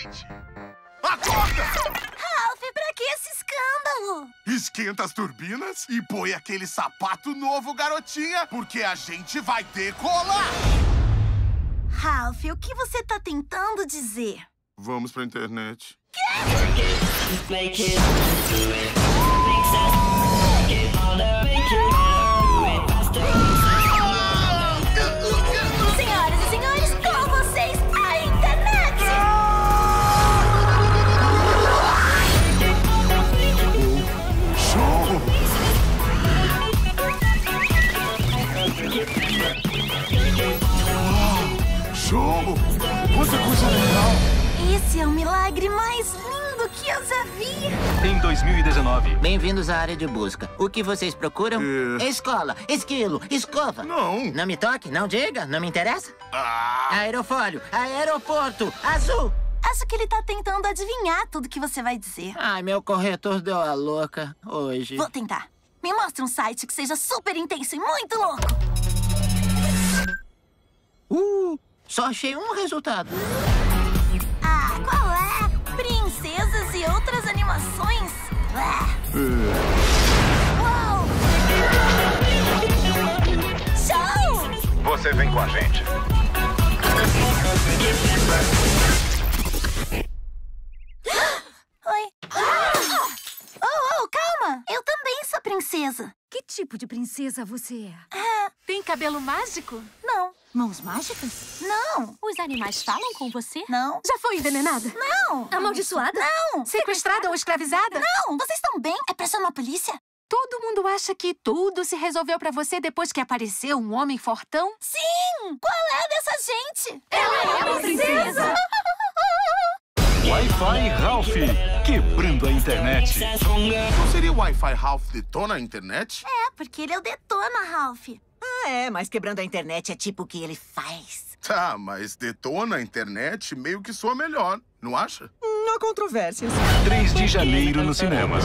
gente. Acorda! Ralph, pra que esse escândalo? Esquenta as turbinas e põe aquele sapato novo, garotinha, porque a gente vai decolar! Ralph, o que você tá tentando dizer? Vamos pra internet. Make Show! Quanta coisa legal! Esse é o milagre mais lindo que eu já vi! Em 2019, Bem-vindos à área de busca. O que vocês procuram? É. Escola, esquilo, escova. Não! Não me toque, não diga, não me interessa. Ah, Aerofólio, aeroporto, azul. Acho que ele tá tentando adivinhar tudo que você vai dizer. Ai, meu corretor deu a louca hoje. Vou tentar. Me mostre um site que seja super intenso e muito louco. Uh, só achei um resultado. Ah, qual é? Princesas e outras animações? Uau! Show! você vem com a gente. Oi. Ah! Oh, oh, calma! Eu também sou princesa. Que tipo de princesa você é? Ah, Tem cabelo mágico? não, Mãos mágicas? não, Os animais falam com você? não, Já foi envenenada? não, Amaldiçoada? não, Sequestrada ou escravizada? não. Vocês estão bem? É pra chamar a polícia? Todo mundo acha que tudo se resolveu pra você depois que apareceu um homem fortão? Sim! Qual é dessa gente? Ela é uma princesa! Wi-Fi Ralph, quebrando a internet. não seria o Wi-Fi Ralph detona a internet? É, porque ele é o Detona, Ralph. É, mas quebrando a internet é tipo o que ele faz. Tá, mas detona a internet meio que soa melhor, não acha? Não há controvérsias. 3 de janeiro nos cinemas.